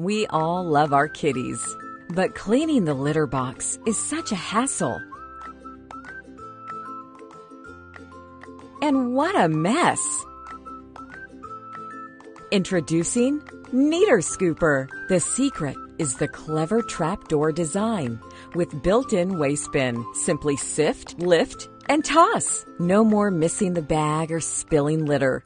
We all love our kitties, but cleaning the litter box is such a hassle. And what a mess! Introducing Neater Scooper. The secret is the clever trapdoor design. With built-in waste bin, simply sift, lift, and toss. No more missing the bag or spilling litter.